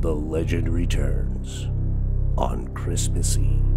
The legend returns on Christmas Eve.